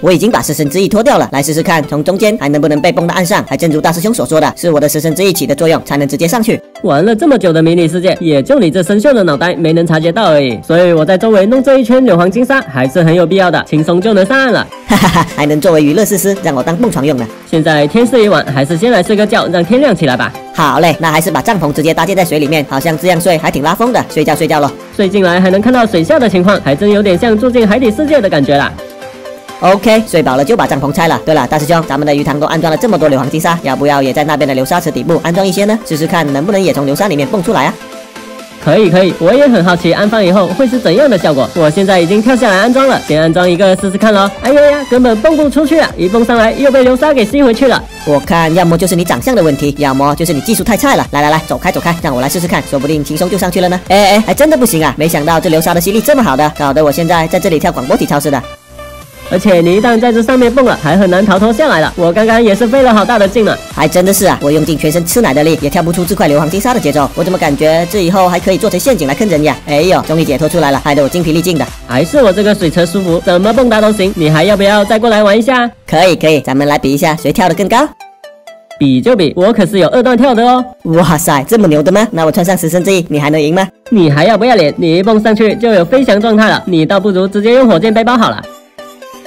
我已经把食神之翼脱掉了，来试试看，从中间还能不能被蹦到岸上？还正如大师兄所说的，是我的食神之翼起的作用，才能直接上去。玩了这么久的迷你世界，也就你这生锈的脑袋没能察觉到而已。所以我在周围弄这一圈硫磺金沙还是很有必要的，轻松就能上岸了。哈哈哈，还能作为娱乐设施，让我当蹦床用呢。现在天色已晚，还是先来睡个觉，让天亮起来吧。好嘞，那还是把帐篷直接搭建在水里面，好像这样睡还挺拉风的。睡觉睡觉喽，睡进来还能看到水下的情况，还真有点像住进海底世界的感觉啦。OK，睡饱了就把帐篷拆了。对了，大师兄，咱们的鱼塘都安装了这么多硫磺金沙，要不要也在那边的流沙池底部安装一些呢？试试看能不能也从流沙里面蹦出来啊？可以可以，我也很好奇安放以后会是怎样的效果。我现在已经跳下来安装了，先安装一个试试看喽。哎呀呀，根本蹦不出去啊！一蹦上来又被流沙给吸回去了。我看要么就是你长相的问题，要么就是你技术太菜了。来来来，走开走开，让我来试试看，说不定轻松就上去了呢。哎哎，还真的不行啊！没想到这流沙的吸力这么好的，搞得我现在在这里跳广播体操似的。而且你一旦在这上面蹦了，还很难逃脱下来了。我刚刚也是费了好大的劲呢，还真的是啊！我用尽全身吃奶的力，也跳不出这块硫磺金沙的节奏。我怎么感觉这以后还可以做成陷阱来坑人呀？哎呦，终于解脱出来了，害得我精疲力尽的。还是我这个水车舒服，怎么蹦跶都行。你还要不要再过来玩一下？可以可以，咱们来比一下谁跳得更高。比就比，我可是有二段跳的哦。哇塞，这么牛的吗？那我穿上十神之翼，你还能赢吗？你还要不要脸？你一蹦上去就有飞翔状态了，你倒不如直接用火箭背包好了。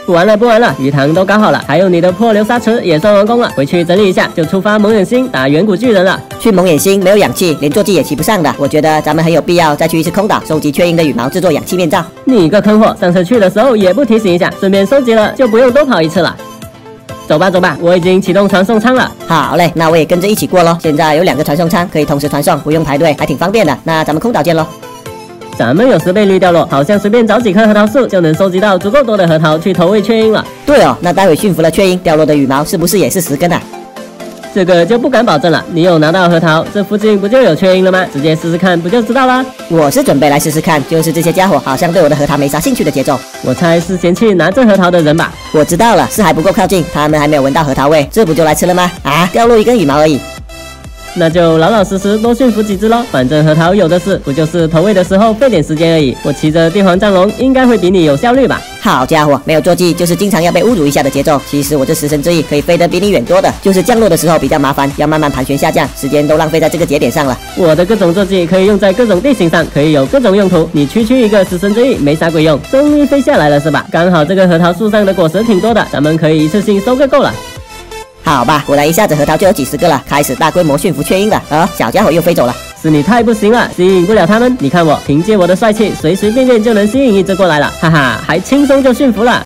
不玩了，不玩了，鱼塘都搞好了，还有你的破流沙池也算完工了，回去整理一下就出发蒙眼星打远古巨人了。去蒙眼星没有氧气，连坐骑也骑不上的。我觉得咱们很有必要再去一次空岛，收集雀鹰的羽毛制作氧气面罩。你个坑货，上次去的时候也不提醒一下，顺便收集了就不用多跑一次了。走吧走吧，我已经启动传送舱了。好嘞，那我也跟着一起过喽。现在有两个传送舱可以同时传送，不用排队，还挺方便的。那咱们空岛见喽。咱们有时被绿掉落，好像随便找几棵核桃树就能收集到足够多的核桃去投喂雀鹰了。对哦，那待会驯服了雀鹰，掉落的羽毛是不是也是十根啊？这个就不敢保证了。你有拿到核桃，这附近不就有雀鹰了吗？直接试试看不就知道了？我是准备来试试看，就是这些家伙好像对我的核桃没啥兴趣的节奏。我猜是嫌弃拿这核桃的人吧？我知道了，是还不够靠近，他们还没有闻到核桃味，这不就来吃了吗？啊，掉落一根羽毛而已。那就老老实实多驯服几只喽，反正核桃有的是，不就是投喂的时候费点时间而已。我骑着帝皇战龙应该会比你有效率吧？好家伙，没有坐骑就是经常要被侮辱一下的节奏。其实我这食神之翼可以飞得比你远多的，就是降落的时候比较麻烦，要慢慢盘旋下降，时间都浪费在这个节点上了。我的各种坐骑可以用在各种地形上，可以有各种用途。你区区一个食神之翼没啥鬼用，终于飞下来了是吧？刚好这个核桃树上的果实挺多的，咱们可以一次性收个够了。好吧，果然一下子核桃就有几十个了，开始大规模驯服雀鹰了。啊，小家伙又飞走了，是你太不行了，吸引不了他们。你看我凭借我的帅气，随随便便就能吸引一只过来了，哈哈，还轻松就驯服了。